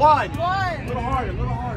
One. One. A little harder, a little harder.